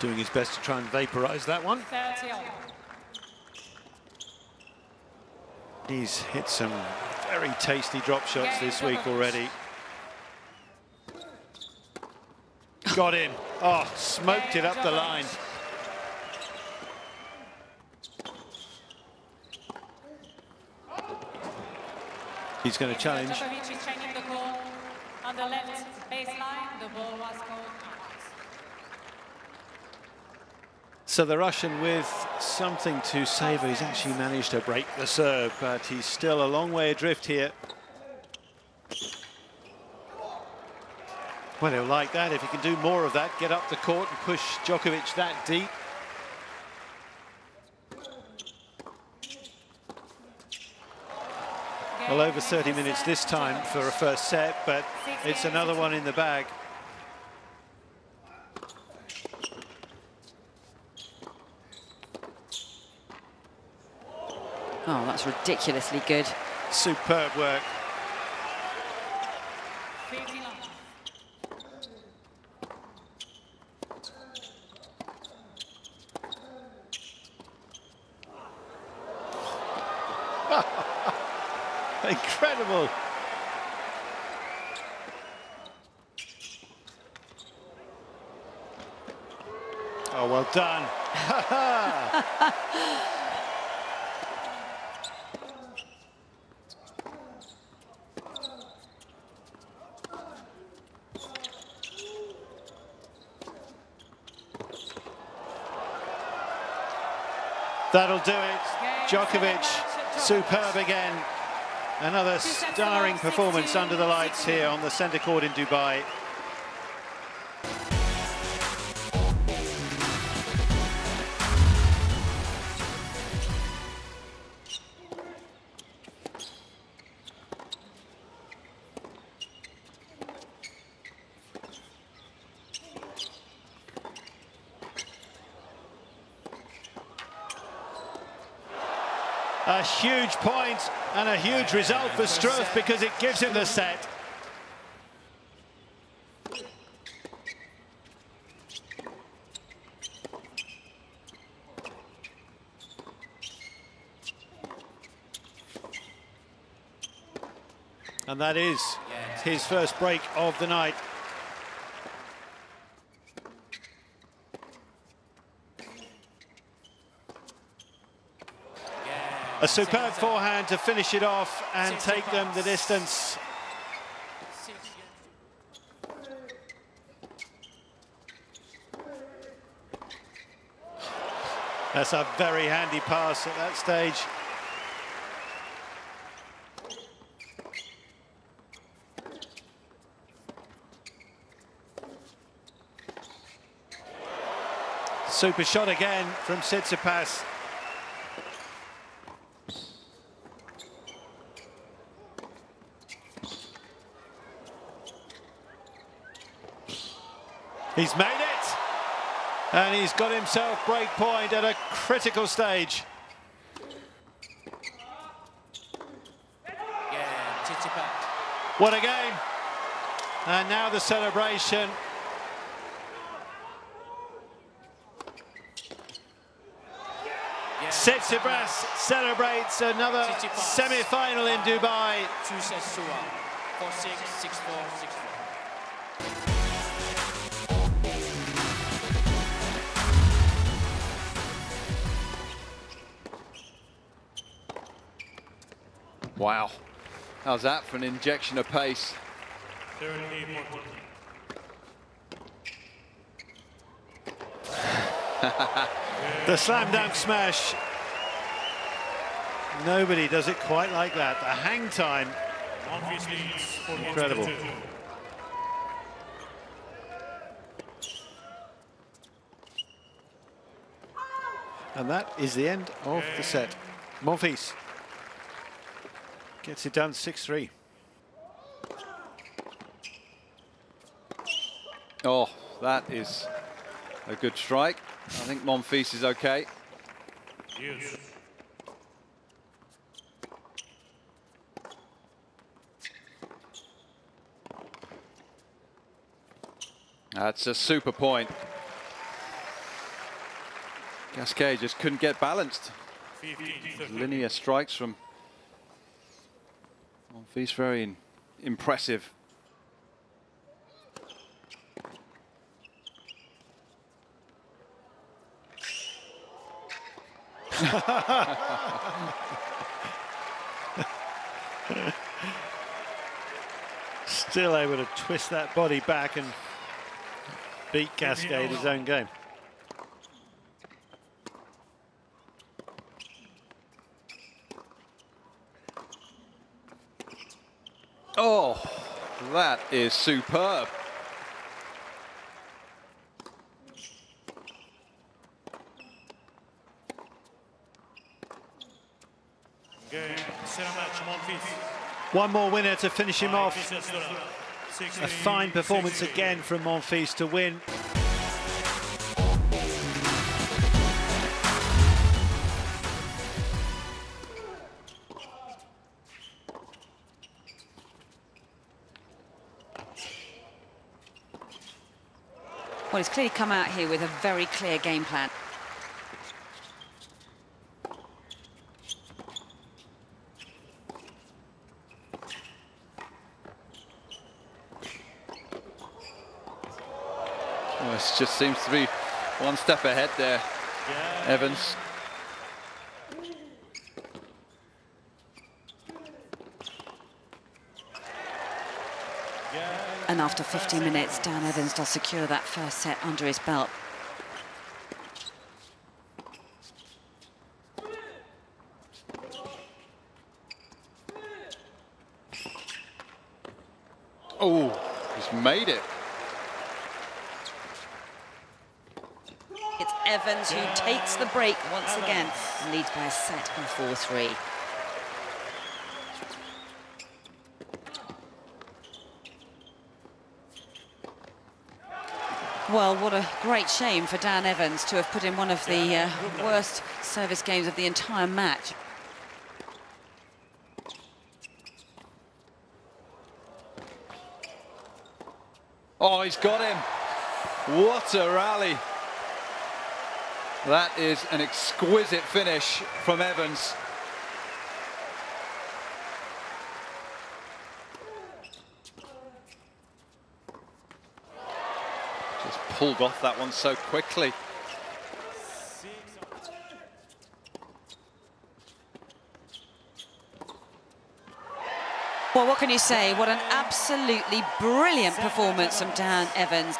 Doing his best to try and vaporize that one. He's hit some very tasty drop shots this week already. Got in. Oh, smoked it up the line. He's going to challenge. On the left baseline, the ball was out. So the Russian with something to savour. He's actually managed to break the serve, but he's still a long way adrift here. Well, he'll like that. If he can do more of that, get up the court and push Djokovic that deep. Well, over 30 minutes this time for a first set, but it's another one in the bag. Oh, that's ridiculously good. Superb work. Incredible. Oh, well done. That'll do it. Djokovic, superb again. Another starring performance under the lights here on the centre court in Dubai. A huge point and a huge result for Struff because it gives him the set. And that is his first break of the night. A superb forehand to finish it off and take them the distance. That's a very handy pass at that stage. Super shot again from Tsitsipas. He's made it. And he's got himself break point at a critical stage. Yeah. What a game. And now the celebration. Yeah, Tsitsipas celebrates another semi-final in Dubai. Two sets to one. Four six, six four, six four. Wow. How's that for an injection of pace? The slam dunk smash. Nobody does it quite like that. The hang time. Incredible. And that is the end of the set. Monfils gets it done 6-3. Oh, that is a good strike. I think Monfils is okay. That's a super point. Gasquet just couldn't get balanced. Linear strikes from Monfils, very impressive. Still able to twist that body back and beat Gasquet at his own game. Oh, that is superb. One more winner to finish him off. A fine performance again from Monfils to win. Well, he's clearly come out here with a very clear game plan. Well, this just seems to be one step ahead there, Evans. After 15 minutes, Dan Evans does secure that first set under his belt. Oh, he's made it. It's Evans who takes the break once again and leads by a set in 4-3. Well, what a great shame for Dan Evans to have put in one of the uh, worst service games of the entire match. Oh, he's got him. What a rally. That is an exquisite finish from Evans. Just pulled off that one so quickly. Well, what can you say? What an absolutely brilliant performance from Dan Evans.